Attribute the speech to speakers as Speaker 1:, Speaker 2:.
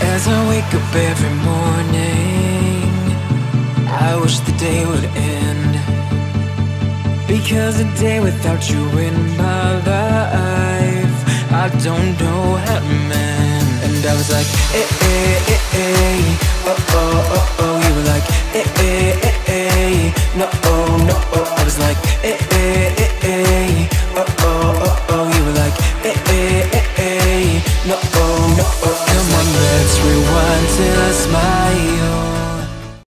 Speaker 1: As I wake up every morning, I wish the day would end. Because a day without you in my life, I don't know how to mend. And I was like, eh, eh, eh, eh, no, oh, no, oh. I was like, eh, eh, eh, eh.